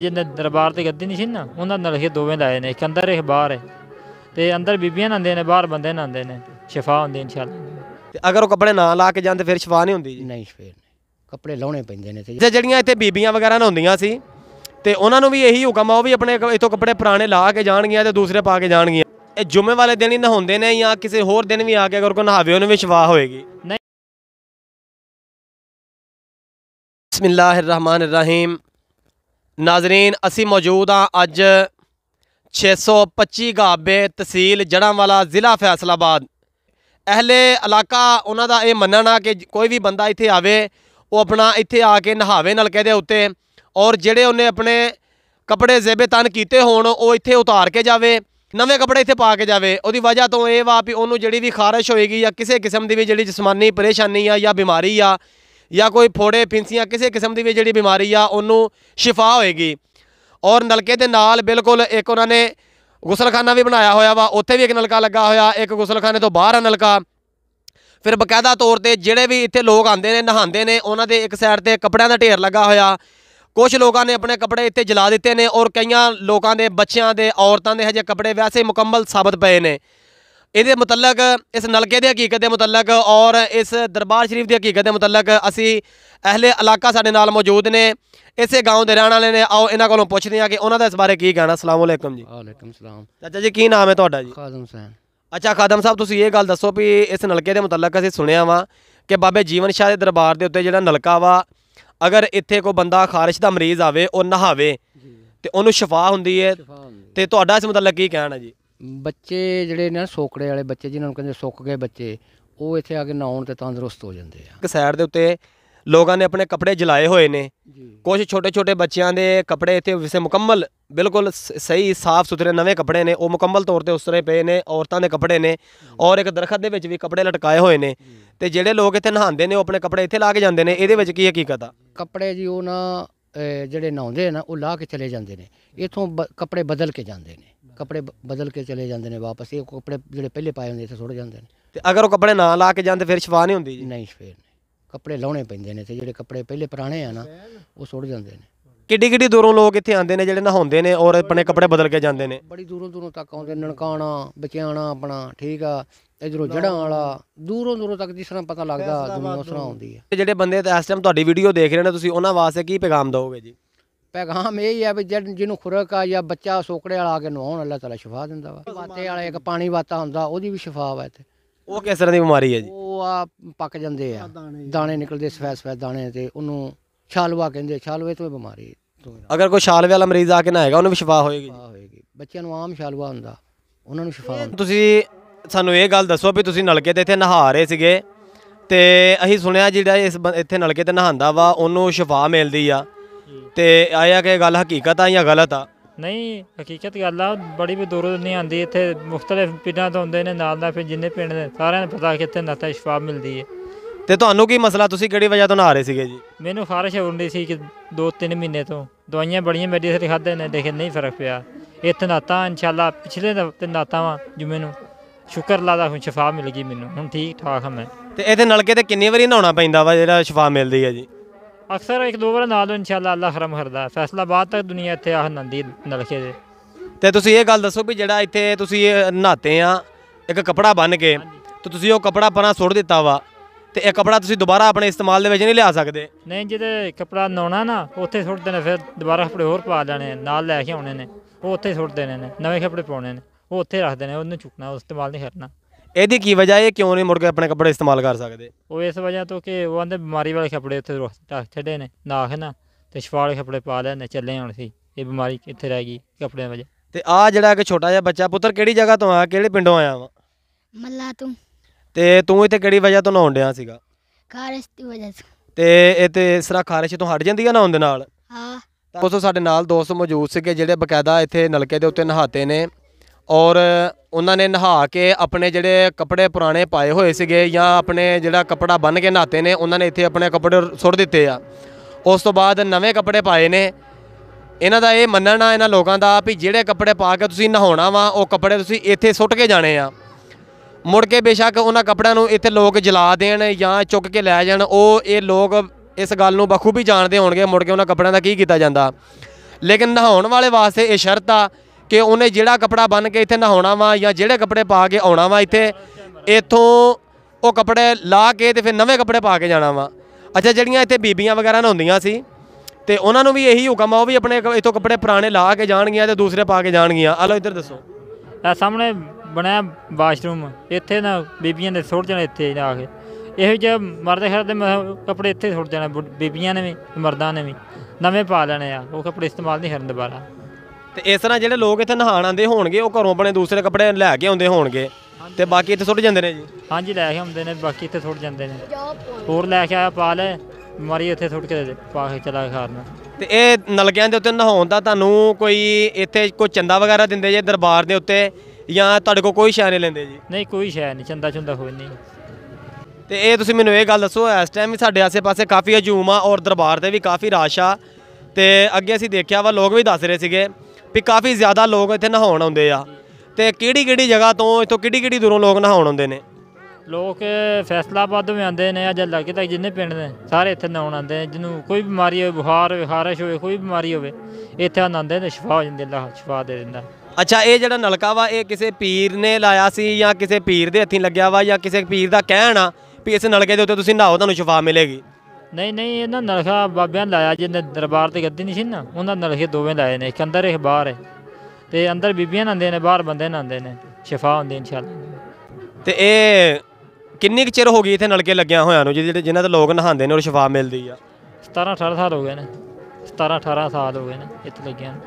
ਜਿਹਨੇ ਦਰਬਾਰ ਤੇ ਗੱਦੀ ਨਹੀਂ ਸੀ ਨਾ ਉਹਨਾਂ ਨਾਲ ਇਹ ਦੋਵੇਂ ਲਾਏ ਨੇ ਇੱਕ ਅੰਦਰ ਇੱਕ ਬਾਹਰ ਹੈ। ਤੇ ਅੰਦਰ ਬੀਬੀਆਂ ਨਹਾਉਂਦੇ ਨੇ ਬਾਹਰ ਬੰਦੇ ਨਹਾਉਂਦੇ ਨੇ ਸ਼ਿਫਾ ਹੁੰਦੀ ਇਨਸ਼ਾਅੱਲਾ ਤੇ ਅਗਰ ਉਹ ਕੱਪੜੇ ਨਾ ਲਾ ਕੇ ਜਾਂਦੇ ਫਿਰ ਸ਼ਿਫਾ ਨਹੀਂ ਹੁੰਦੀ ਜੀ? ਨਹੀਂ ਫੇਰ ਨਹੀਂ। ਕੱਪੜੇ ਲਾਉਣੇ ਪੈਂਦੇ ਨੇ ਤੇ ਜਿਹੜੀਆਂ ਇੱਥੇ ਬੀਬੀਆਂ ਵਗੈਰਾ ਨਹਾਉਂਦੀਆਂ ਸੀ ਤੇ ਉਹਨਾਂ ਨੂੰ ਵੀ ਇਹੀ ਹੁਕਮ ਆ ਉਹ ਵੀ ਆਪਣੇ ਇੱਥੋਂ ਕੱਪੜੇ ਪੁਰਾਣੇ ਲਾ ਕੇ ਜਾਣਗੀਆਂ ਤੇ ਦੂਸਰੇ ਪਾ ਕੇ ਜਾਣਗੀਆਂ। ਇਹ ਜੁਮੇ ਵਾਲੇ ਦਿਨ ਹੀ ਨਹਾਉਂਦੇ ਨੇ ਜਾਂ ਕਿਸੇ ਹੋਰ ਦਿਨ ਵੀ ਆ ਕੇ ਅਗਰ ਕੋਈ ਨਹਾਵੇ ਉਹਨੂੰ ਵੀ ਸ਼ਿਫਾ ਹੋਏਗੀ? ਨਹੀਂ। ਬਿਸਮਿਲ੍ਲਾਹਿਰਰਹਿਮਾਨਿਰਰਹੀਮ। ਨਾਜ਼ਰੀਨ, ਅਸੀਂ ਮੌਜੂਦ ਹਾਂ ਅੱਜ 625 ਗਾਬੇ ਤਹਿਸੀਲ ਜੜਾਂਵਾਲਾ ਜ਼ਿਲ੍ਹਾ ਫੈਸਲਾਬਾਦ। ਅਹਲੇ ਇਲਾਕਾ, ਉਹਨਾਂ ਦਾ ਇਹ ਮੰਨਣਾ ਕਿ ਕੋਈ ਵੀ ਬੰਦਾ ਇੱਥੇ ਆਵੇ, ਉਹ ਆਪਣਾ ਇੱਥੇ ਆ ਕੇ ਨਹਾਵੇ ਨਲਕੇ ਦੇ ਉੱਤੇ ਔਰ ਜਿਹੜੇ ਉਹਨੇ ਆਪਣੇ ਕੱਪੜੇ ਜ਼ੇਬੇ ਤਨ ਕੀਤੇ ਹੋਣ, ਉਹ ਇੱਥੇ ਉਤਾਰ ਕੇ ਜਾਵੇ, ਨਵੇਂ ਕੱਪੜੇ ਇੱਥੇ ਪਾ ਕੇ ਜਾਵੇ। ਉਹਦੀ ਵਜ੍ਹਾ ਤੋਂ ਇਹ ਵਾ ਵੀ ਉਹਨੂੰ ਜਿਹੜੀ ਵੀ ਖਾਰਸ਼ ਹੋਏਗੀ ਜਾਂ ਕਿਸੇ ਕਿਸਮ ਦੀ ਵੀ ਜਿਹੜੀ ਜਿਸਮਾਨੀ ਪਰੇਸ਼ਾਨੀ ਆ ਜਾਂ ਬਿਮਾਰੀ ਆ ਜਾਂ ਕੋਈ ਫੋੜੇ ਫਿੰਸੀਆਂ ਕਿਸੇ ਕਿਸਮ ਦੀ ਵੀ ਜਿਹੜੀ ਬਿਮਾਰੀ ਆ, ਉਹਨੂੰ ਸ਼ਿਫਾ ਹੋਏਗੀ। ਔਰ ਨਲਕੇ ਦੇ ਨਾਲ ਬਿਲਕੁਲ ਇੱਕ ਉਹਨਾਂ ਨੇ ਗੁਸਲਖਾਨਾ ਵੀ ਬਣਾਇਆ ਹੋਇਆ ਵਾ, ਉੱਥੇ ਵੀ ਇੱਕ ਨਲਕਾ ਲੱਗਾ ਹੋਇਆ, ਇੱਕ ਗੁਸਲਖਾਨੇ ਤੋਂ ਬਾਹਰ ਆ ਨਲਕਾ। ਫਿਰ ਬਕਾਇਦਾ ਤੌਰ ਤੇ ਜਿਹੜੇ ਵੀ ਇੱਥੇ ਲੋਕ ਆਉਂਦੇ ਨੇ, ਨਹਾਉਂਦੇ ਨੇ, ਉਹਨਾਂ ਦੇ ਇੱਕ ਸਾਈਡ ਤੇ ਕੱਪੜਿਆਂ ਦਾ ਢੇਰ ਲੱਗਾ ਹੋਇਆ। ਕੁਝ ਲੋਕਾਂ ਨੇ ਆਪਣੇ ਕੱਪੜੇ ਇੱਥੇ ਜਲਾ ਦਿੱਤੇ ਨੇ ਔਰ ਕਈਆਂ ਲੋਕਾਂ ਦੇ ਬੱਚਿਆਂ ਦੇ ਔਰਤਾਂ ਦੇ ਹਜੇ ਕੱਪੜੇ ਵੈਸੇ ਮੁਕੰਮਲ ਸਾਬਤ ਪਏ ਨੇ। ਇਹਦੇ ਮੁਤਲਕ ਇਸ ਨਲਕੇ ਦੀ ਹਕੀਕਤ ਦੇ ਮੁਤਲਕ ਔਰ ਇਸ ਦਰਬਾਰ ਸ਼ਰੀਫ ਦੀ ਹਕੀਕਤ ਦੇ ਮੁਤਲਕ ਅਸੀਂ ਅਹਲੇ ਇਲਾਕਾ ਸਾਡੇ ਨਾਲ ਮੌਜੂਦ ਨੇ। ਇਸੇ ਗਾਉਂ ਦੇ ਰਹਿਣ ਵਾਲੇ ਨੇ। ਆਓ ਇਹਨਾਂ ਕੋਲੋਂ ਪੁੱਛਦੇ ਆ ਕਿ ਉਹਨਾਂ ਦਾ ਇਸ ਬਾਰੇ ਕੀ ਕਹਿਣਾ। ਸਲਾਮ ਅਲੈਕਮ ਜੀ। ਵਾਲੇਕਮ ਸਲਾਮ। ਚਾਚਾ ਜੀ ਕੀ ਨਾਮ ਹੈ ਤੁਹਾਡਾ ਜੀ? ਖਾਦਮ ਹੁਸੈਨ ਅੱਛਾ ਖਾਦਮ ਸਾਹਿਬ ਤੁਸੀਂ ਇਹ ਗੱਲ ਦੱਸੋ ਵੀ ਇਸ ਨਲਕੇ ਦੇ ਮੁਤਲਕ ਅਸੀਂ ਸੁਣਿਆ ਵਾ ਕਿ ਬਾਬੇ ਜੀਵਨ ਸ਼ਾਹ ਦੇ ਦਰਬਾਰ ਦੇ ਉੱਤੇ ਜਿਹੜਾ ਨਲਕਾ ਵਾ ਅਗਰ ਇੱਥੇ ਕੋਈ ਬੰਦਾ ਖਾਰਿਸ਼ ਦਾ ਮਰੀਜ਼ ਆਵੇ ਉਹ ਨਹਾਵੇ ਤੇ ਉਹਨੂੰ ਸ਼ਿਫਾ ਹੁੰਦੀ ਹੈ। ਤੇ ਤੁਹਾਡਾ ਇਸ ਮੁਤਲਕ ਕੀ ਕਹਿਣਾ ਜੀ? ਬੱਚੇ ਜਿਹੜੇ ਨੇ ਸੋਕੜੇ ਵਾਲੇ ਬੱਚੇ ਜਿਨ੍ਹਾਂ ਨੂੰ ਕਹਿੰਦੇ ਸੁੱਕ ਗਏ ਬੱਚੇ ਉਹ ਇੱਥੇ ਆ ਕੇ ਨਹਾਉਣ ਤੇ ਤੰਦਰੁਸਤ ਹੋ ਜਾਂਦੇ ਆ। ਇੱਕ ਸਾਈਡ ਦੇ ਉੱਤੇ ਲੋਕਾਂ ਨੇ ਆਪਣੇ ਕੱਪੜੇ ਜਲਾਏ ਹੋਏ ਨੇ। ਕੁਝ ਛੋਟੇ ਛੋਟੇ ਬੱਚਿਆਂ ਦੇ ਕੱਪੜੇ ਇੱਥੇ ਵੈਸੇ ਮੁਕੰਮਲ ਬਿਲਕੁਲ ਸਹੀ ਸਾਫ਼ ਸੁਥਰੇ ਨਵੇਂ ਕੱਪੜੇ ਨੇ। ਉਹ ਮੁਕੰਮਲ ਤੌਰ ਤੇ ਉਸ ਤਰ੍ਹਾਂ ਹੀ ਪਏ ਨੇ ਔਰਤਾਂ ਦੇ ਕੱਪੜੇ ਨੇ। ਔਰ ਇੱਕ ਦਰਖਤ ਦੇ ਵਿੱਚ ਵੀ ਕੱਪੜੇ ਲਟਕਾਏ ਹੋਏ ਨੇ। ਤੇ ਜਿਹੜੇ ਲੋਕ ਇੱਥੇ ਨਹਾਉਂਦੇ ਨੇ ਉਹ ਆਪਣੇ ਕੱਪੜੇ ਇੱਥੇ ਲਾ ਕੇ ਜਾਂਦੇ ਨੇ। ਇਹਦੇ ਵਿੱਚ ਕੀ ਹਕੀਕਤ ਆ ਕੱਪੜੇ ਜੀ ਉਹ ਨਾ ਜਿਹੜੇ ਨਹਾਉਂਦੇ ਨਾ ਉਹ ਲਾ ਕੇ ਚਲੇ ਜਾਂਦੇ ਨੇ। ਇਥੋਂ ਕੱਪੜੇ ਬਦਲ ਕੇ ਜਾਂਦੇ ਨੇ। ਕੱਪੜੇ ਬ- ਬਦਲ ਕੇ ਚਲੇ ਜਾਂਦੇ ਨੇ ਵਾਪਸ ਇਹ ਕੱਪੜੇ ਜਿਹੜੇ ਪਹਿਲੇ ਪਾਏ ਹੁੰਦੇ ਇੱਥੇ ਸੁੱਟ ਜਾਂਦੇ ਨੇ। ਤੇ ਅਗਰ ਉਹ ਕੱਪੜੇ ਨਾ ਲਾ ਕੇ ਜਾਂਦੇ ਫਿਰ ਸ਼ਿਫਾ ਨਹੀਂ ਹੁੰਦੀ ਜੀ? ਨਹੀਂ ਫੇਰ ਨਹੀਂ। ਕੱਪੜੇ ਲਾਉਣੇ ਪੈਂਦੇ ਨੇ ਤੇ ਜਿਹੜੇ ਕੱਪੜੇ ਪਹਿਲੇ ਪੁਰਾਣੇ ਆ ਨਾ ਉਹ ਸੁੱਟ ਜਾਂਦੇ ਨੇ। ਕਿੱਡੀ ਕਿੱਡੀ ਦੂਰੋਂ ਲੋਕ ਇੱਥੇ ਆਉਂਦੇ ਨੇ ਜਿਹੜੇ ਨਹਾਉਂਦੇ ਨੇ ਔਰ ਆਪਣੇ ਕੱਪੜੇ ਬਦਲ ਕੇ ਜਾਂਦੇ ਨੇ? ਬੜੀ ਦੂਰੋਂ ਦੂਰੋਂ ਤੱਕ ਆਉਂਦੇ ਨਨਕਾਣਾ ਬਚਿਆਣਾ ਆਪਣਾ ਠੀਕ ਆ ਇਧਰੋਂ ਜੜਾਂ ਵਾਲਾ ਦੂਰੋਂ ਦੂਰੋਂ ਤੱਕ ਜਿਸ ਤਰ੍ਹਾਂ ਪਤਾ ਲੱਗਦਾ ਦੁਨੀਆ ਉਸ ਤਰ੍ਹਾਂ ਆਉਂਦੀ ਹੈ ਤੇ ਜਿਹੜੇ ਬੰਦੇ ਤਾਂ ਇਸ ਟਾਈਮ ਤੁਹਾਡੀ ਵੀਡੀਓ ਦੇਖ ਰਹੇ ਨੇ ਤੁਸੀਂ ਉਹਨਾਂ ਵਾਸਤੇ ਕੀ ਪੈਗਾਮ ਦਿਓਗੇ ਜੀ? ਪੈਗਾਮ ਇਹ ਹੀ ਆ ਵੀ ਜਿਹਨ- ਜਿਹਨੂੰ ਖੁਰਕ ਆ ਜਾਂ ਬੱਚਾ ਸੋਕੜੇ ਵਾਲਾ ਆ ਕੇ ਨਹਾਉਣ ਅੱਲਾਹ ਤਾਲਾ ਸ਼ਿਫਾ ਦਿੰਦਾ ਵਾ। ਵਾਤੇ ਵਾਲਾ ਇੱਕ ਪਾਣੀ ਵਾਤਾ ਹੁੰਦਾ ਉਹਦੀ ਵੀ ਸ਼ਿਫਾ ਵਾ ਇੱਥੇ। ਉਹ ਕਿਸ ਤਰ੍ਹਾਂ ਦੀ ਬਿਮਾਰੀ ਹੈ ਜੀ? ਉਹ ਆ ਪੱਕ ਜਾਂਦੇ ਆ। ਦਾਣੇ ਨਿਕਲਦੇ ਸਫੈਦ ਸਫੈਦ ਦਾਣੇ ਤੇ ਉਹਨੂੰ ਛਾਲਵਾ ਕਹਿੰਦੇ ਛਾਲਵੇ ਤੋਂ ਇਹ ਬਿਮਾਰੀ ਤੋਂ ਅਗਰ ਕੋਈ ਛਾਲਵੇ ਵਾਲਾ ਮਰੀਜ਼ ਆ ਕੇ ਨਹਾਏਗਾ ਉਹਨੂੰ ਵੀ ਸ਼ਿਫਾ ਹੋਏਗੀ ਜੀ? ਸ਼ਿਫਾ ਹੋਏਗੀ। ਬੱਚਿਆਂ ਨੂੰ ਆਮ ਛਾਲਵਾ ਹੁੰਦਾ ਉਹਨਾਂ ਨੂੰ ਸ਼ਿਫਾ ਹੁੰਦਾ। ਤੁਸੀਂ ਸਾਨੂੰ ਇਹ ਗੱਲ ਦੱਸੋ ਵੀ ਤੁਸੀਂ ਨਲਕੇ ਤੇ ਇੱਥੇ ਨਹਾ ਰਹੇ ਸੀਗੇ ਤੇ ਅਸੀਂ ਸੁਣਿਆ ਜਿਹੜਾ ਇਸ ਬੰ- ਇੱਥੇ ਨਲਕੇ ਤੇ ਨਹਾਉਂਦਾ ਵਾ ਉਹਨੂੰ ਸ਼ਿਫਾ ਮਿਲਦੀ ਆ। ਤੇ ਆਇਆ ਕਿ ਗੱਲ ਹਕੀਕਤ ਆ ਜਾਂ ਗਲਤ ਆ? ਨਹੀਂ ਹਕੀਕਤ ਗੱਲ ਆ ਬੜੀ ਵੀ ਦੂਰੋਂ ਨਹੀਂ ਆਉਂਦੀ ਇੱਥੇ ਮੁxtਲਫ ਪਿੰਡਾਂ ਤੋਂ ਆਉਂਦੇ ਨੇ ਨਾਲ ਨਾਲ ਫਿਰ ਜਿੰਨੇ ਪਿੰਡ ਨੇ ਸਾਰਿਆਂ ਨੂੰ ਪਤਾ ਕਿ ਇੱਥੇ ਨਤਾ ਸ਼ਿਫਾ ਮਿਲਦੀ ਹੈ। ਤੇ ਤੁਹਾਨੂੰ ਕੀ ਮਸਲਾ ਤੁਸੀਂ ਕਿਹੜੀ ਵਜ੍ਹਾ ਤੋਂ ਨਹਾ ਰਹੇ ਸੀਗੇ ਜੀ? ਮੈਨੂੰ ਖਾਰਸ਼ ਹੁੰਦੀ ਸੀ ਕਿ 2-3 ਮਹੀਨੇ ਤੋਂ। ਦਵਾਈਆਂ ਬੜੀਆਂ ਮੈਡੀਸਨ ਖਾਦੇ ਨੇ ਲੇਕਿਨ ਨਹੀਂ ਫ਼ਰਕ ਪਿਆ। ਇੱਥੇ ਨਾਤਾ ਇਨਸ਼ਾਅੱਲਾ ਪਿਛਲੇ ਹਫ਼ਤੇ ਨਾਤਾ ਵਾਂ ਜੁਮੇ ਨੂੰ ਸ਼ੁਕਰ ਲਾਦਾ ਹੁਣ ਸ਼ਿਫਾ ਮਿਲ ਗਈ ਮੈਨੂੰ। ਹੁਣ ਠੀਕ ਠਾਕ ਹਾਂ ਮੈਂ। ਤੇ ਇੱਥੇ ਨਲਕੇ ਤੇ ਕਿੰਨੀ ਵਾਰੀ ਨਹਾਉਣਾ ਪੈਂਦਾ ਵਾ ਜਿਹੜਾ ਸ਼ਿਫਾ ਮਿਲਦੀ ਹੈ ਜੀ? ਅਕਸਰ ਇੱਕ ਦੋ ਵਾਰ ਨਾਲ ਇਨਸ਼ਾਅੱਲਾ ਅੱਲਾ ਖਰਮ ਕਰਦਾ। ਹੈ। ਫੈਸਲਾਬਾਦ ਤੱਕ ਦੁਨੀਆ ਇੱਥੇ ਆਹ ਨੰਦੀ ਨਲਕੇ ਦੇ। ਤੇ ਤੁਸੀਂ ਇਹ ਗੱਲ ਦੱਸੋ ਵੀ ਜਿਹੜਾ ਇੱਥੇ ਤੁਸੀਂ ਇਹ ਨਹਾਤੇ ਆ ਇੱਕ ਕਪੜਾ ਬੰਨ ਕੇ ਤੇ ਤੁਸੀਂ ਉਹ ਕਪੜਾ ਪਰਾਂ ਸੁੱਟ ਦਿੱਤਾ ਵਾ ਤੇ ਇਹ ਕਪੜਾ ਤੁਸੀਂ ਦੁਬਾਰਾ ਆਪਣੇ ਇਸਤੇਮਾਲ ਦੇ ਵਿੱਚ ਨਹੀਂ ਲਿਆ ਸਕਦੇ? ਨਹੀਂ ਜਿਹਦੇ ਕਪੜਾ ਨਹਾਉਣਾ ਨਾ ਉੱਥੇ ਸੁੱਟਦੇ ਨੇ ਫਿਰ ਦੁਬਾਰਾ ਕੱਪੜੇ ਹੋਰ ਪਾ ਲੈਣੇ ਨਾਲ ਲੈ ਕੇ ਆਉਣੇ ਨੇ ਉਹ ਉੱਥੇ ਸੁੱਟ ਦੇਣੇ ਨੇ ਨਵੇਂ ਕੱਪੜੇ ਪਾਉਣੇ ਨੇ ਉਹ ਉੱਥੇ ਰੱਖਦੇ ਨੇ ਉਹਨੂੰ ਚੁੱਕਣਾ ਇਸਤੇਮਾਲ ਨਹੀਂ ਕਰਨਾ। ਇਹਦੀ ਕੀ ਵਜ੍ਹਾ ਇਹ ਕਿਉਂ ਨਹੀਂ ਮੁੜ ਕੇ ਆਪਣੇ ਕੱਪੜੇ ਇਸਤੇਮਾਲ ਕਰ ਸਕਦੇ? ਉਹ ਇਸ ਵਜ੍ਹਾ ਤੋਂ ਕਿ ਉਹ ਆਂਦੇ ਬਿਮਾਰੀ ਵਾਲੇ ਕੱਪੜੇ ਉੱਥੇ ਰੱਖ ਛੱਡੇ ਨੇ ਨਾਖ ਨਾ ਤੇ ਸ਼ਿਫਾ ਵਾਲੇ ਕੱਪੜੇ ਪਾ ਲੈਣੇ ਚੱਲੇ ਹੁਣ ਸੀ ਇਹ ਬਿਮਾਰੀ ਕਿੱਥੇ ਰਹਿ ਗਈ ਕੱਪੜਿਆਂ ਵਜ੍ਹਾ? ਤੇ ਆ ਜਿਹੜਾ ਕਿ ਛੋਟਾ ਜਿਹਾ ਬੱਚਾ ਪੁੱਤਰ ਕਿਹੜੀ ਜਗ੍ਹਾ ਤੋਂ ਆ ਕਿਹੜੇ ਪਿੰਡੋਂ ਆਇਆ ਵਾ? ਮੱਲਾ ਤੂੰ। ਤੇ ਤੂੰ ਇੱਥੇ ਕਿਹੜੀ ਵਜ੍ਹਾ ਤੋਂ ਨਹਾਉਣ ਡਿਆ ਸੀਗਾ? ਖਾਰਸ਼ ਦੀ ਵਜ੍ਹਾ ਸੇ ਤੇ ਇਹ ਤੇ ਇਸ ਤਰ੍ਹਾਂ ਖਾਰਿਸ਼ ਤੋਂ ਹਟ ਜਾਂਦੀ ਆ ਨਹਾਉਣ ਦੇ ਨਾਲ? ਹਾਂ। ਤਾਂ ਸਾਡੇ ਨਾਲ ਦੋਸਤ ਮੌਜੂਦ ਸੀਗੇ ਜਿਹੜੇ ਬਕਾਇਦਾ ਇੱਥੇ ਨਲਕੇ ਦੇ ਉੱਤੇ ਨਹਾਤੇ ਨੇ। ਔਰ ਉਹਨਾਂ ਨੇ ਨਹਾ ਕੇ ਆਪਣੇ ਜਿਹੜੇ ਕੱਪੜੇ ਪੁਰਾਣੇ ਪਾਏ ਹੋਏ ਸੀਗੇ ਜਾਂ ਆਪਣੇ ਜਿਹੜਾ ਕੱਪੜਾ ਬੰਨ ਕੇ ਨਹਾਤੇ ਨੇ, ਉਹਨਾਂ ਨੇ ਇੱਥੇ ਆਪਣੇ ਕੱਪੜੇ ਸੁੱਟ ਦਿੱਤੇ ਆ। ਉਸ ਤੋਂ ਬਾਅਦ ਨਵੇਂ ਕੱਪੜੇ ਪਾਏ ਨੇ। ਇਹਨਾਂ ਦਾ ਇਹ ਮੰਨਣਾ ਇਹਨਾਂ ਲੋਕਾਂ ਦਾ ਵੀ ਜਿਹੜੇ ਕੱਪੜੇ ਪਾ ਕੇ ਤੁਸੀਂ ਨਹਾਉਣਾ ਵਾ, ਉਹ ਕੱਪੜੇ ਤੁਸੀਂ ਇੱਥੇ ਸੁੱਟ ਕੇ ਜਾਣੇ ਆ। ਮੁੜ ਕੇ ਬੇਸ਼ੱਕ ਉਹਨਾਂ ਕੱਪੜਿਆਂ ਨੂੰ ਇੱਥੇ ਲੋਕ ਜਲਾ ਦੇਣ ਜਾਂ ਚੁੱਕ ਕੇ ਲੈ ਜਾਣ, ਉਹ ਇਹ ਲੋਕ ਇਸ ਗੱਲ ਨੂੰ ਬਖੂਬੀ ਜਾਣਦੇ ਹੋਣਗੇ ਮੁੜ ਕੇ ਉਹਨਾਂ ਕੱਪੜਿਆਂ ਦਾ ਕੀ ਕੀਤਾ ਜਾਂਦਾ। ਲੇਕਿਨ ਨਹਾਉਣ ਵਾਲੇ ਵਾਸਤੇ ਇਹ ਸ਼ਰਤ ਆ ਕਿ ਉਹਨੇ ਜਿਹੜਾ ਕੱਪੜਾ ਬੰਨ ਕੇ ਇੱਥੇ ਨਹਾਉਣਾ ਵਾ ਜਾਂ ਜਿਹੜੇ ਕੱਪੜੇ ਪਾ ਕੇ ਆਉਣਾ ਵਾ ਇੱਥੇ, ਇੱਥੋਂ ਉਹ ਕੱਪੜੇ ਲਾ ਕੇ ਤੇ ਫਿਰ ਨਵੇਂ ਕੱਪੜੇ ਪਾ ਕੇ ਜਾਣਾ ਵਾ। ਅੱਛਾ, ਜਿਹੜੀਆਂ ਇੱਥੇ ਬੀਬੀਆਂ ਵਗੈਰਾ ਨਹਾਉਂਦੀਆਂ ਸੀ, ਤੇ ਉਹਨਾਂ ਨੂੰ ਵੀ ਇਹੀ ਹੁਕਮ ਆ, ਉਹ ਵੀ ਆਪਣੇ ਕ- ਇੱਥੋਂ ਕੱਪੜੇ ਪੁਰਾਣੇ ਲਾ ਕੇ ਜਾਣਗੀਆਂ ਤੇ ਦੂਸਰੇ ਪਾ ਕੇ ਜਾਣਗੀਆਂ। ਆ ਲਓ ਇੱਧਰ ਦੱਸੋ। ਇਹ ਸਾਹਮਣੇ ਬਣਿਆ ਵਾਸ਼ਰੂਮ, ਇੱਥੇ ਨਾ ਬੀਬੀਆਂ ਨੇ ਸੁੱਟ ਜਾਣਾ ਇੱਥੇ ਆ ਕੇ। ਇਹੋ ਜਿਹਾ ਮਰਦੇ ਖਰਦੇ ਕੱਪੜੇ ਇੱਥੇ ਸੁੱਟ ਜਾਣਾ ਬੀਬੀਆਂ ਨੇ ਵੀ, ਮਰਦਾਂ ਨੇ ਵੀ, ਨਵੇਂ ਪਾ ਲੈਣੇ ਆ, ਉਹ ਕੱਪੜੇ ਇਸਤੇਮਾਲ ਨਹੀਂ ਕਰਨ ਦੁਬਾਰਾ। ਤੇ ਇਸ ਤਰ੍ਹਾਂ ਜਿਹੜੇ ਲੋਕ ਇੱਥੇ ਨਹਾਣ ਆਉਂਦੇ ਹੋਣਗੇ ਉਹ ਘਰੋਂ ਆਪਣੇ ਦੂਸਰੇ ਕੱਪੜੇ ਲੈ ਕੇ ਆਉਂਦੇ ਹੋਣਗੇ। ਤੇ ਬਾਕੀ ਇੱਥੇ ਸੁੱਟ ਜਾਂਦੇ ਨੇ ਜੀ। ਹਾਂਜੀ ਲੈ ਕੇ ਆਉਂਦੇ ਨੇ ਬਾਕੀ ਇੱਥੇ ਸੁੱਟ ਜਾਂਦੇ ਨੇ। ਹੋਰ ਲੈ ਕੇ ਆਇਆ ਪਾ ਲੈ ਮਾਰੀ ਇੱਥੇ ਸੁੱਟ ਕੇ ਪਾ ਕੇ ਚਲਾ ਖਾਰਨਾ ਤੇ ਇਹ ਨਲਕਿਆਂ ਦੇ ਉੱਤੇ ਨਹਾਉਣ ਦਾ ਤੁਹਾਨੂੰ ਕੋਈ ਇੱਥੇ ਕੋਈ ਚੰਦਾ ਵਗੈਰਾ ਦਿੰਦੇ ਜੇ ਦਰਬਾਰ ਦੇ ਉੱਤੇ ਜਾਂ ਤੁਹਾਡੇ ਕੋਲ ਕੋਈ ਸ਼ੈ ਨਹੀਂ ਲੈਂਦੇ ਜੀ? ਨਹੀਂ ਕੋਈ ਸ਼ੈ ਨਹੀਂ ਚੰਦਾ ਚੁੰਦਾ ਕੋਈ ਨਹੀਂ। ਤੇ ਇਹ ਤੁਸੀਂ ਮੈਨੂੰ ਇਹ ਗੱਲ ਦੱਸੋ ਇਸ ਟਾਈਮ ਵੀ ਸਾਡੇ ਆਸੇ-ਪਾਸੇ ਕਾਫੀ ਹਜੂਮ ਆ ਔਰ ਦਰਬਾਰ ਤੇ ਵੀ ਕਾਫੀ ਰਸ਼ ਆ। ਤੇ ਅੱਗੇ ਅਸੀਂ ਦੇਖਿਆ ਵਾ ਲੋਕ ਵੀ ਦੱਸ ਰਹੇ ਸੀਗੇ ਵੀ ਕਾਫੀ ਜ਼ਿਆਦਾ ਲੋਕ ਇੱਥੇ ਨਹਾਉਣ ਆਉਂਦੇ ਆ। ਤੇ ਕਿਹੜੀ ਕਿਹੜੀ ਜਗ੍ਹਾ ਤੋਂ ਇੱਥੋਂ ਕਿਹੜੀ ਕਿਹੜੀ ਦੂਰੋਂ ਲੋਕ ਨਹਾਉਣ ਆਉਂਦੇ ਨੇ? ਲੋਕ ਫੈਸਲਾਬਾਦ ਤੋਂ ਵੀ ਆਉਂਦੇ ਨੇ ਜਾਂ ਲਾਗੇ ਤੱਕ ਜਿੰਨੇ ਪਿੰਡ ਨੇ ਸਾਰੇ ਇੱਥੇ ਨਹਾਉਣ ਆਉਂਦੇ ਨੇ। ਜਿਹਨੂੰ ਕੋਈ ਬਿਮਾਰੀ ਹੋਵੇ ਬੁਖਾਰ ਹੋਵੇ ਖਾਰਸ਼ ਹੋਵੇ ਕੋਈ ਬਿਮਾਰੀ ਹੋਵੇ ਇੱਥੇ ਆਉਂਦੇ ਨੇ ਸ਼ਿਫਾ ਹੋ ਜਾਂਦੀ ਅੱਲਾਹ ਸ਼ਿਫਾ ਦੇ ਦਿੰਦਾ। ਅੱਛਾ ਇਹ ਜਿਹੜਾ ਨਲਕਾ ਵਾ ਇਹ ਕਿਸੇ ਪੀਰ ਨੇ ਲਾਇਆ ਸੀ ਜਾਂ ਕਿਸੇ ਪੀਰ ਦੇ ਹੱਥੀਂ ਲੱਗਿਆ ਵਾ ਜਾਂ ਕਿਸੇ ਪੀਰ ਦਾ ਕਹਿਣ ਆ ਵੀ ਇਸ ਨਲਕੇ ਦੇ ਉੱਤੇ ਤੁਸੀਂ ਨਹਾਓ ਤੁਹਾਨੂੰ ਸ਼ਿਫਾ ਮਿਲੇਗੀ? ਨਹੀਂ ਨਹੀਂ ਇਹਨਾਂ ਨਲਖਾ ਬਾਬਿਆਂ ਨੇ ਲਾਇਆ ਜਿਹਨੇ ਦਰਬਾਰ ਤੇ ਗੱਦੀ ਨਹੀਂ ਸੀ ਨਾ ਉਹਨਾਂ ਨਲਖੇ ਦੋਵੇਂ ਲਾਏ ਨੇ ਇੱਕ ਅੰਦਰ ਇੱਕ ਬਾਹਰ ਹੈ ਤੇ ਅੰਦਰ ਬੀਬੀਆਂ ਨਹਾਉਂਦੇ ਨੇ ਬਾਹਰ ਬੰਦੇ ਨਹਾਉਂਦੇ ਨੇ ਸ਼ਿਫਾ ਹੁੰਦੀ ਇਨਸ਼ਾਅੱਲਾ ਤੇ ਇਹ ਕਿੰਨੀ ਕੁ ਚਿਰ ਹੋ ਗਈ ਇੱਥੇ ਨਲਕੇ ਲੱਗਿਆ ਹੋਇਆਂ ਨੂੰ ਜਿਹੜੇ ਜਿਨ੍ਹਾਂ ਤੇ ਲੋਕ ਨਹਾਉਂਦੇ ਨੇ ਔਰ ਸ਼ਿਫਾ ਮਿਲਦੀ ਆ? 17 18 ਸਾਲ ਹੋ ਗਏ ਨੇ। 17 18 ਸਾਲ ਹੋ ਗਏ ਨੇ ਇੱਥੇ ਲੱਗਿਆ ਨੂੰ।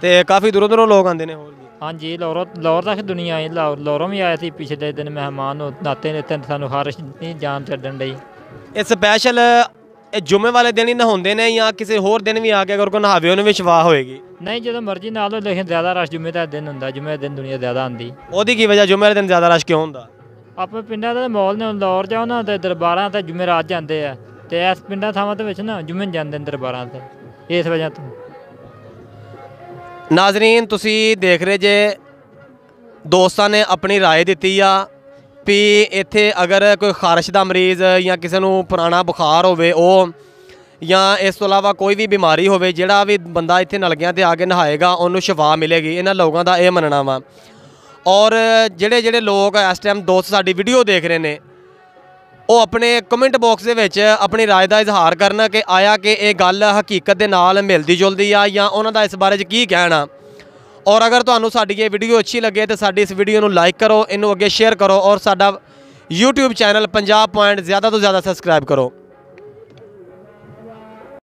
ਤੇ ਕਾਫੀ ਦੂਰੋਂ ਦੂਰੋਂ ਲੋਕ ਆਉਂਦੇ ਨੇ ਹੋਰ ਵੀ? ਹਾਂਜੀ ਲਾਹੌਰ ਲਾਹੌਰ ਤੱਕ ਦੁਨੀਆ ਆਈ ਲਾਹੌਰ ਲਾਹੌਰੋਂ ਵੀ ਆਏ ਸੀ ਪਿਛਲੇ ਦਿਨ ਮਹਿਮਾਨ ਉਹ ਨਾਤੇ ਨੇ ਤੇ ਸਾਨੂੰ ਖਾਰਸ਼ ਨਹੀਂ ਜਾਨ ਛੱਡਣ ਡਈ ਇਹ ਸਪੈਸ਼ਲ ਇਹ ਜੁਮੇ ਵਾਲੇ ਦਿਨ ਹੀ ਨਹਾਉਂਦੇ ਨੇ ਜਾਂ ਕਿਸੇ ਹੋਰ ਦਿਨ ਵੀ ਆ ਕੇ ਅਗਰ ਕੋਈ ਨਹਾਵੇ ਉਹਨੂੰ ਵੀ ਸ਼ਵਾ ਹੋਏਗੀ। ਨਹੀਂ ਜਦੋਂ ਮਰਜ਼ੀ ਨਾਲ ਲਓ ਲੇਕਿਨ ਜ਼ਿਆਦਾ ਰਸ਼ ਜੁਮੇ ਦਾ ਦਿਨ ਹੁੰਦਾ ਜੁਮੇ ਦਾ ਦਿਨ ਦੁਨੀਆ ਜ਼ਿਆਦਾ ਆਂਦੀ ਉਹਦੀ ਕੀ ਵਜ੍ਹਾ ਜੁਮੇ ਵਾਲੇ ਦਿਨ ਜ਼ਿਆਦਾ ਰਸ਼ ਕਿਉਂ ਹੁੰਦਾ? ਆਪਣੇ ਪਿੰਡਾਂ ਦਾ ਮਾਹੌਲ ਨੇ ਲਾਹੌਰ ਜਾ ਉਹਨਾਂ ਦੇ ਦਰਬਾਰਾਂ ਤੇ ਜੁਮੇ ਰਾਤ ਜਾਂਦੇ ਆ। ਤੇ ਇਸ ਪਿੰਡਾਂ ਥਾਵਾਂ ਦੇ ਵਿੱਚ ਨਾ ਜੁਮੇ ਜਾਂਦੇ ਨੇ ਦਰਬਾਰਾਂ ਤੇ ਇਸ ਵਜ੍ਹਾ ਤੋਂ। ਨਾਜ਼ਰੀਨ ਤੁਸੀਂ ਦੇਖ ਰਹੇ ਜੇ ਦੋਸਤਾਂ ਨੇ ਆਪਣੀ ਰਾਏ ਦਿੱਤੀ ਆ ਵੀ ਇੱਥੇ ਅਗਰ ਕੋਈ ਖਾਰਸ਼ ਦਾ ਮਰੀਜ਼ ਜਾਂ ਕਿਸੇ ਨੂੰ ਪੁਰਾਣਾ ਬੁਖਾਰ ਹੋਵੇ ਉਹ ਜਾਂ ਇਸ ਤੋਂ ਇਲਾਵਾ ਕੋਈ ਵੀ ਬਿਮਾਰੀ ਹੋਵੇ ਜਿਹੜਾ ਵੀ ਬੰਦਾ ਇੱਥੇ ਨਲਗਿਆਂ ਤੇ ਆ ਕੇ ਨਹਾਏਗਾ ਉਹਨੂੰ ਸ਼ਿਫਾ ਮਿਲੇਗੀ ਇਹਨਾਂ ਲੋਕਾਂ ਦਾ ਇਹ ਮੰਨਣਾ ਵਾ ਔਰ ਜਿਹੜੇ ਜਿਹੜੇ ਲੋਕ ਇਸ ਟਾਈਮ ਦੋਸਤ ਸਾਡੀ ਵੀਡੀਓ ਦੇਖ ਰਹੇ ਨੇ ਉਹ ਆਪਣੇ ਕਮੈਂਟ ਬਾਕਸ ਦੇ ਵਿੱਚ ਆਪਣੀ رائے ਦਾ ਇਜ਼ਹਾਰ ਕਰਨ ਕਿ ਆਇਆ ਕਿ ਇਹ ਗੱਲ ਹਕੀਕਤ ਦੇ ਨਾਲ ਮਿਲਦੀ ਜੁਲਦੀ ਆ ਜਾਂ ਉਹਨਾਂ ਦਾ ਇਸ ਬਾਰੇ 'ਚ ਕੀ ਕਹਿਣਾ ਔਰ ਅਗਰ ਤੁਹਾਨੂੰ ਸਾਡੀ ਇਹ ਵੀਡੀਓ ਅੱਛੀ ਲੱਗੇ ਤਾਂ ਸਾਡੀ ਇਸ ਵੀਡੀਓ ਨੂੰ ਲਾਈਕ ਕਰੋ, ਇਹਨੂੰ ਅੱਗੇ ਸ਼ੇਅਰ ਕਰੋ ਔਰ ਸਾਡਾ YouTube ਚੈਨਲ ਪੰਜਾਬ ਪੁਆਇੰਟ ਜ਼ਿਆਦਾ ਤੋਂ ਜ਼ਿਆਦਾ ਸਬਸਕ੍ਰਾਈਬ ਕਰੋ।